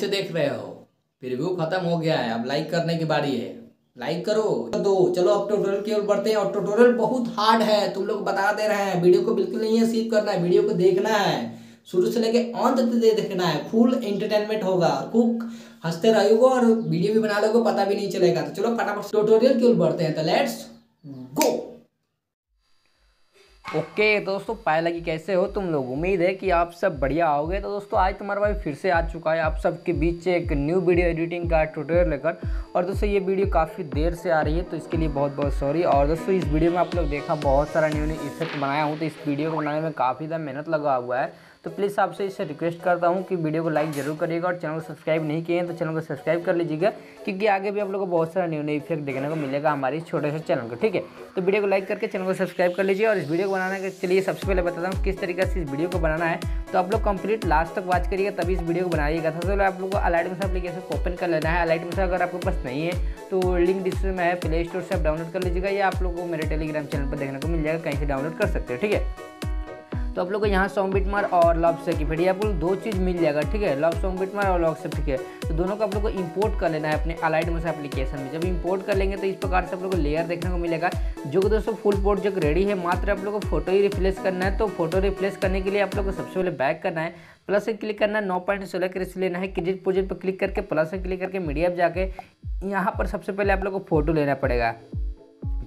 से देख रहे हो। प्रीव्यू खत्म हो गया है। अब लाइक करने की बारी है। लाइक करो। दो चलो, अब ट्यूटोरियल की ओर बढ़ते हैं। और ट्यूटोरियल बहुत हार्ड है। तुम लोग बता दे रहे हैं। वीडियो को बिल्कुल नहीं है स्किप करना है। वीडियो को देखना है। शुरू से लेके अंत तक देखना है। फुल एंटरटेनमेंट होगा। खूब हँसते रहोगे और वीडियो भी बना लोगे, पता भी नहीं चलेगा। तो चलो, फटाफट ट्यूटोरियल की ओर बढ़ते हैं। तो लेट्स गो ओके okay, दोस्तों पाया लगी कैसे हो तुम लोग? उम्मीद है कि आप सब बढ़िया आओगे। तो दोस्तों आज तुम्हारा भाई फिर से आ चुका है आप सबके बीच एक न्यू वीडियो एडिटिंग का ट्यूटोरियल लेकर। और दोस्तों ये वीडियो काफ़ी देर से आ रही है तो इसके लिए बहुत बहुत सॉरी और दोस्तों इस वीडियो में आप लोग देखा बहुत सारा न्यू न्यू इफ़ेक्ट बनाया हूँ तो इस वीडियो को बनाने में काफ़ी ज़्यादा मेहनत लगा हुआ है। तो प्लीज़ आपसे इससे रिक्वेस्ट करता हूँ कि वीडियो को लाइक ज़रूर करिएगा और चैनल को सब्सक्राइब नहीं किए हैं तो चैनल को सब्सक्राइब कर लीजिएगा, क्योंकि आगे भी आप लोगों को बहुत सारा न्यू न्यू इफ़ेक्ट देखने को मिलेगा हमारे इस छोटे से चैनल को, ठीक है? तो वीडियो को लाइक करके चैनल को सब्सक्राइब कर लीजिए और इस वीडियो को बनाने के लिए सबसे पहले बताता हूँ किस तरीके से इस वीडियो को बनाना है। तो आप लोग कंप्लीट लास्ट तक वॉच करिएगा, तभी इस वीडियो को बनाइएगा। सबसे पहले आप लोग को अलाइट में एप्लीकेशन ओपन कर लेना है। अलाइट में अगर आपके पास नहीं है तो लिंक डिस्क्रिप्शन में है प्ले स्टोर से आप डाउनलोड कर लीजिएगा या आप लोग को मेरे टेलीग्राम चैनल पर देखने को मिल जाएगा, कहीं से डाउनलोड कर सकते हो, ठीक है? तो आप लोग को यहाँ सॉन्ग बिट मार और लव से की। फिर आप लोग दो चीज़ मिल जाएगा, ठीक है? लव सॉन्ग बिट मार और ठीक है? तो दोनों को आप लोग को इंपोर्ट कर लेना है अपने अलाइड में से एप्लीकेशन में। जब इंपोर्ट कर लेंगे तो इस प्रकार से आप लोग को लेयर देखने को मिलेगा। जो कि दोस्तों फुल जो रेडी है, मात्र आप लोग को फ़ोटो ही रिप्लेस करना है। तो फ़ोटो रिप्लेस करने के लिए आप लोग को सबसे पहले बैक करना है। प्लस से क्लिक करना है, नौ पॉइंट सोलह के रेस लेना है। क्रिएट प्रोजेक्ट पर क्लिक करके प्लस से क्लिक करके मीडिया पर जाके यहाँ पर सबसे पहले आप लोग को फ़ोटो लेना पड़ेगा।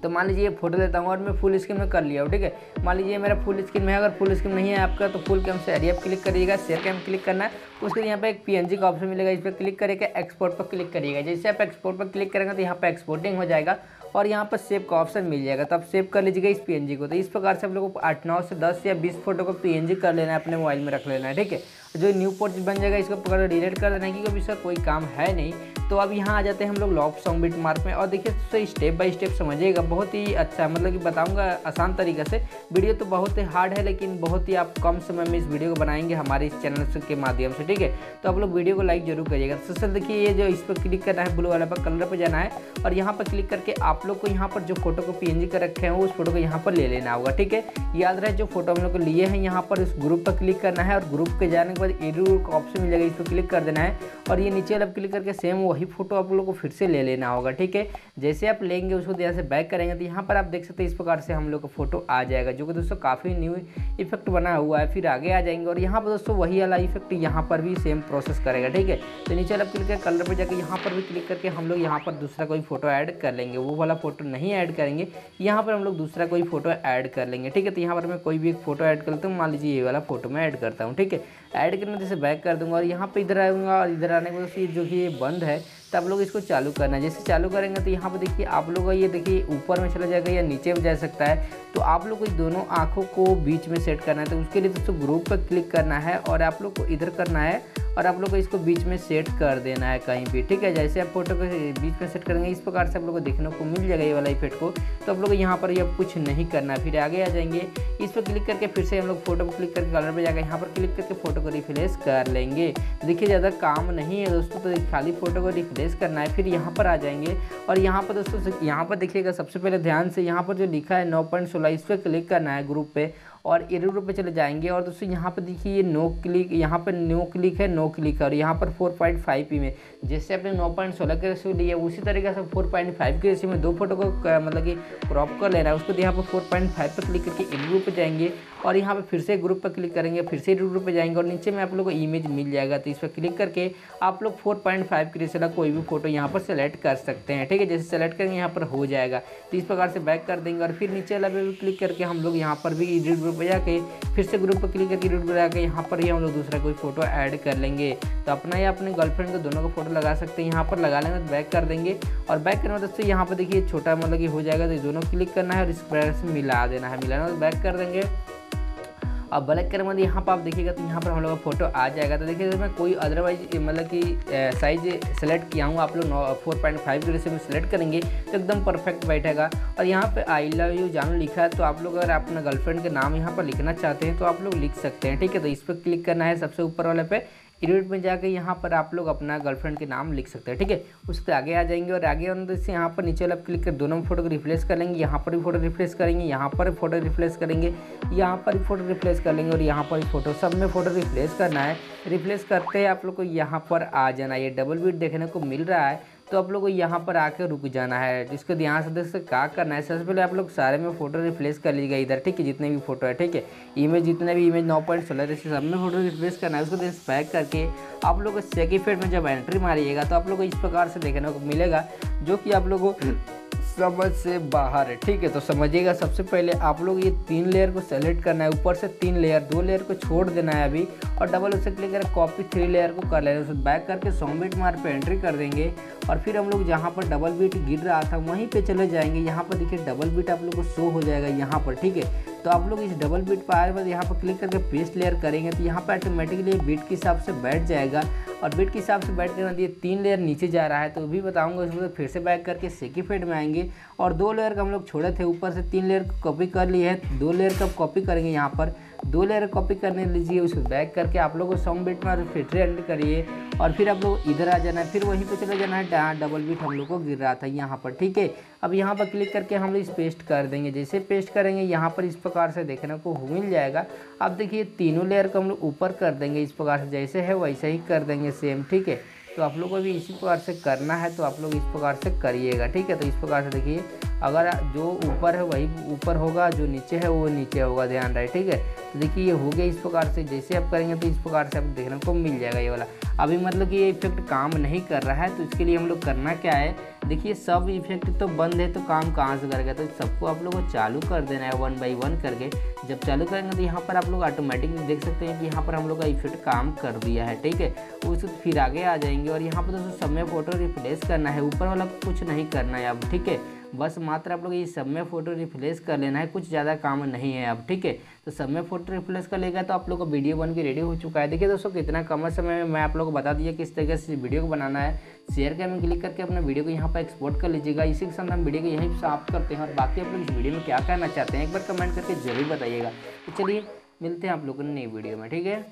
तो मान लीजिए ये फ़ोटो लेता हूँ और मैं फुल स्क्रीन में कर लिया हूँ, ठीक है? मान लीजिए मेरा फुल स्क्रीन में है, अगर फुल स्क्रीन नहीं है आपका तो फुल कैम से एरिया क्लिक करिएगा शेयर कैम क्लिक करना है। उसके लिए यहाँ पे एक पीएनजी का ऑप्शन मिलेगा, इस पर क्लिक करके एक्सपोर्ट पर क्लिक करिएगा। जैसे आप एक्सपोर्ट पर क्लिक करेंगे तो यहाँ पर एक्सपोर्टिंग हो जाएगा और यहाँ पर सेव का ऑप्शन मिल जाएगा। तो आप सेव कर लीजिएगा इस पीएनजी को। तो इस प्रकार से आप लोगों को आठ, नौ से दस या बीस फ़ोटो को पीएनजी कर लेना है, अपने मोबाइल में रख लेना है, ठीक है? जो न्यू पोर्ट बन जाएगा, इसको पकड़ डिलीट कर देना है, क्योंकि इसका कोई काम है नहीं। तो अब यहाँ आ जाते हैं हम लोग लॉक सॉन्ग बिट मार्क में। और देखिए तो स्टेप बाय स्टेप समझिएगा, बहुत ही अच्छा मतलब कि बताऊँगा आसान तरीके से। वीडियो तो बहुत ही हार्ड है, लेकिन बहुत ही आप कम समय में इस वीडियो को बनाएँगे हमारे इस चैनल के माध्यम से, ठीक है? तो आप लोग वीडियो को लाइक ज़रूर करिएगा। तो सर देखिए, ये जो इस पर क्लिक करना है ब्लू वाला पर कलर पर जाना है। और यहाँ पर क्लिक करके आप लोग को यहाँ पर जो फ़ोटो को पी कर रखे हैं उस फ़ोटो को यहाँ पर ले लेना होगा, ठीक है? याद रहे, जो फ़ोटो हम लोग को लिए हैं, यहाँ पर उस ग्रुप पर क्लिक करना है। और ग्रुप के जाने के बाद एडियो का ऑप्शन मिल जाएगा इस पर क्लिक कर देना है। और ये नीचे वाला क्लिक करके सेम वही फ़ोटो आप लोग को फिर से ले लेना होगा, ठीक है? जैसे आप लेंगे, उसको यहाँ से बैक करेंगे तो यहाँ पर आप देख सकते हैं इस प्रकार से हम लोग का फ़ोटो आ जाएगा, जो कि दोस्तों काफ़ी न्यू इफ़ेक्ट बना हुआ है, फिर आगे आ जाएँगे, और यहाँ पर दोस्तों वही वाला इफ़ेक्ट यहाँ पर भी सेम प्रोसेस करेगा, ठीक है? तो नीचे आप क्लिक कर कलर पर जाकर यहाँ पर भी क्लिक करके हम लोग यहाँ पर दूसरा कोई फ़ोटो ऐड कर लेंगे, वो वाला फ़ोटो नहीं ऐड करेंगे, यहाँ पर हम लोग दूसरा कोई फ़ोटो ऐड कर लेंगे, ठीक है? तो यहाँ पर मैं कोई भी एक फ़ोटो ऐड करता हूँ, मान लीजिए ये वाला फ़ोटो मैं ऐड करता हूँ, ठीक है? ऐड करने जैसे बैक कर दूँगा, और यहाँ पर इधर आऊँगा, और इधर आने के बाद जो कि ये बंद है तो आप लोग इसको चालू करना है। जैसे चालू करेंगे तो यहाँ पर देखिए आप लोग का ये देखिए ऊपर में चला जाएगा या नीचे में जा सकता है। तो आप लोग को दोनों आँखों को बीच में सेट करना है। तो उसके लिए दोस्तों ग्रुप पर क्लिक करना है और आप लोग को इधर करना है। और आप लोग को इसको बीच में सेट कर देना है कहीं भी, ठीक है? जैसे आप फ़ोटो को बीच में सेट करेंगे, इस प्रकार से आप लोग को देखने को मिल जाएगा ये वाला इफ़ेक्ट को। तो आप लोग यहाँ पर ये कुछ नहीं करना, फिर आगे आ जाएँगे। इस पर क्लिक करके फिर से हम लोग फ़ोटो पर क्लिक करके कलर पर जाकर यहाँ पर क्लिक करके फ़ोटो को रिफ्लेश कर लेंगे। देखिए, ज़्यादा काम नहीं है दोस्तों तो खाली फ़ोटो को रिफ्लेश करना है, फिर यहाँ पर आ जाएँगे। और यहाँ पर दोस्तों, यहाँ पर देखिएगा, सबसे पहले ध्यान से यहाँ पर जो लिखा है नौ पॉइंट सोलह, इस पर क्लिक करना है ग्रुप पे। और एरर पे चले जाएँगे। और दोस्तों, यहाँ पर देखिए ये नो क्लिक, यहाँ पर नो क्लिक है, नो क्लिक है। और यहाँ पर फोर पॉइंट में, जैसे आपने नौ पॉइंट सोलह के रेसियो लिया, उसी तरीके से 4.5 के रेसियो में दो फ़ोटो को मतलब कि क्रॉप कर लेना है। उसको यहाँ पर 4.5 पर क्लिक करके एरर पे जाएँगे। और यहाँ पर फिर से ग्रुप पर क्लिक करेंगे, फिर से ग्रुप पर जाएँगे और नीचे में आप लोग को इमेज मिल जाएगा। तो इस पर क्लिक करके आप लोग फोर पॉइंट फाइव के रेशियो कोई भी फ़ोटो यहाँ पर सेलेक्ट कर सकते हैं, ठीक है? जैसे सेलेक्ट करेंगे, यहाँ पर हो जाएगा। तो इस प्रकार से बैक कर देंगे और फिर नीचे वाला पे क्लिक करके हम लोग यहाँ पर भी एडिट ग्रुप पर जाके फिर से ग्रुप पर क्लिक करके एडिट पर जाकर यहाँ पर ही हम लोग दूसरा कोई फ़ोटो ऐड कर लेंगे। तो अपना या अपने गर्लफ्रेंड को दोनों का फ़ोटो लगा सकते हैं, यहाँ पर लगा लेंगे तो बैक कर देंगे। और बैक करने दोस्तों यहाँ पर देखिए छोटा मतलब कि हो जाएगा तो दोनों क्लिक करना है और इस प्रकार से मिला देना है मिलाना तो बैक कर देंगे। अब ब्लैक कलर में यहाँ पर आप देखिएगा तो यहाँ पर हम लोग का फ़ोटो आ जाएगा। तो देखिए मैं कोई अदरवाइज़ मतलब कि साइज़ सेलेक्ट किया हूँ, आप लोग नौ फोर पॉइंट फाइव के में सेलेक्ट करेंगे तो एकदम परफेक्ट बैठेगा और यहाँ पर आई लव यू जानू लिखा है तो आप लोग अगर अपने गर्लफ्रेंड के नाम यहाँ पर लिखना चाहते हैं तो आप लोग लिख सकते हैं, ठीक है? तो इस पर क्लिक करना है सबसे ऊपर वाले पे। एडिट में जाके यहाँ पर आप लोग अपना गर्लफ्रेंड के नाम लिख सकते हैं, ठीक है? उसके आगे आ जाएँगे और आगे अंदर से यहाँ पर नीचे वाला क्लिक कर, दोनों फ़ोटो को रिप्लेस कर लेंगे, यहाँ पर भी फ़ोटो रिप्लेस करेंगे, यहाँ पर फ़ोटो रिप्लेस करेंगे, यहाँ पर भी फ़ोटो रिप्लेस कर लेंगे और यहाँ पर भी फ़ोटो सब में फ़ोटो रिप्लेस करना है। रिप्लेस करते आप लोग को यहाँ पर आ जाना ये डबल बीट देखने को मिल रहा है। तो आप लोग को यहाँ पर आकर रुक जाना है। जिसको ध्यान से देख सकते क्या करना है। सबसे पहले आप लोग सारे में फ़ोटो रिप्लेस कर लीजिएगा इधर, ठीक है? जितने भी फ़ोटो है, ठीक है? इमेज जितने भी इमेज नौ पॉइंट सोलह जैसे सब में फ़ोटो रिप्लेस करना है, उसको देख पैक करके आप लोग सेकेंड फेड में जब एंट्री मारिएगा तो आप लोग को इस प्रकार से देखने को मिलेगा, जो कि आप लोग को समझ से बाहर है। ठीक है तो समझिएगा, सबसे पहले आप लोग ये तीन लेयर को सेलेक्ट करना है। ऊपर से तीन लेयर दो लेयर को छोड़ देना है अभी और डबल उसे क्लिक करें कॉपी थ्री लेयर को कर लेना उसे बैक करके सौ बीट मार पे एंट्री कर देंगे और फिर हम लोग जहाँ पर डबल बीट गिर रहा था, वहीं पे चले जाएँगे। यहाँ पर देखिए डबल बीट आप लोग को शो हो जाएगा यहाँ पर, ठीक है? तो आप लोग इस डबल बीट पर आए बाद यहाँ पर क्लिक करके पेस्ट लेयर करेंगे तो यहाँ पर ऑटोमेटिकली बीट के हिसाब से बैठ जाएगा। और बीट के हिसाब से बैठ करना दिए तीन लेयर नीचे जा रहा है तो भी बताऊँगा उसमें फिर से बैक करके सेकी फेड में आएँगे। और दो लेयर का हम लोग छोड़े थे, ऊपर से तीन लेयर कॉपी कर लिए है। दो लेयर का कॉपी करेंगे यहाँ पर? दो लेयर कॉपी करने लीजिए उसको बैक करके आप लोग को सॉन्ग बीट में फिर एंटर करिए। और फिर आप लोग इधर आ जाना है, फिर वहीं पे चले जाना है डबल बीट हम लोग को गिर रहा था यहाँ पर, ठीक है? अब यहाँ पर क्लिक करके हम लोग इस पेस्ट कर देंगे। जैसे पेस्ट करेंगे, यहाँ पर इस प्रकार से देखने को मिल जाएगा। अब देखिए, तीनों लेयर को हम लोग ऊपर कर देंगे, इस प्रकार से जैसे है, वैसे ही कर देंगे। सेम ठीक है? तो आप लोग को भी इसी प्रकार से करना है तो आप लोग इस प्रकार से करिएगा, ठीक है? तो इस प्रकार से देखिए अगर जो ऊपर है, वही ऊपर होगा, जो नीचे है, वो नीचे होगा, ध्यान रहे, ठीक है? तो देखिए, ये हो गया इस प्रकार से, जैसे आप करेंगे तो इस प्रकार से आप देखने को मिल जाएगा ये वाला। अभी मतलब कि ये इफ़ेक्ट काम नहीं कर रहा है तो इसके लिए हम लोग करना क्या है? देखिए, सब इफ़ेक्ट तो बंद है तो काम कहाँ से करेगा तो सबको आप लोग को चालू कर देना है वन बाई वन करके। जब चालू करेंगे तो यहाँ पर आप लोग ऑटोमेटिक देख सकते हैं कि यहाँ पर हम लोग का इफ़ेक्ट काम कर दिया है, ठीक है? उसको फिर आगे आ जाएँगे और यहाँ पर दोस्तों, समय फ़ोटो रिप्लेस करना है, ऊपर वाला कुछ नहीं करना है अब, ठीक है? बस मात्र आप लोग ये सब में फ़ोटो रिप्लेस कर लेना है, कुछ ज़्यादा काम नहीं है अब, ठीक है? तो सब में फ़ोटो रिप्लेस कर लेगा तो आप लोग का वीडियो बन के रेडी हो चुका है। देखिए दोस्तों, कितना कम समय में मैं आप लोग को बता दिया किस तरीके से वीडियो को बनाना है। शेयर कर में क्लिक करके अपने वीडियो को यहाँ पर एक्सपोर्ट कर लीजिएगा। इसी के साथ हम वीडियो को यहीं साफ़ करते हैं और बाकी आप लोग इस वीडियो में क्या कहना चाहते हैं, एक बार कमेंट करके ज़रूर बताइएगा। तो चलिए, मिलते हैं आप लोगों ने नई वीडियो में, ठीक है?